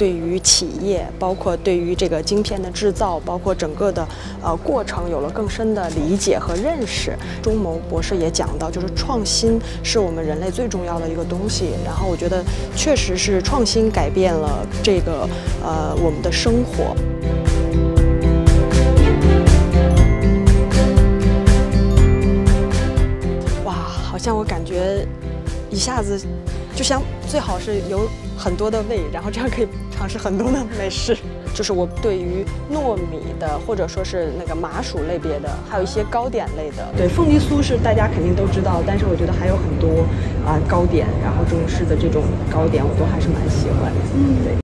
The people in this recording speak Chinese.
对于企业，包括对于这个晶片的制造，包括整个的呃过程有了更深的理解和认识。钟谋博士也讲到，就是创新是我们人类最重要的一个东西。然后我觉得，确实是创新改变了这个呃我们的生活。哇，好像我感觉一下子就想最好是有很多的胃，然后这样可以尝试很多的美食。就是我对于糯米的，或者说是那个麻薯类别的，还有一些糕点类的。对，凤梨酥是大家肯定都知道，但是我觉得还有很多啊糕点，然后中式的这种糕点我都还是蛮喜欢的。嗯，对。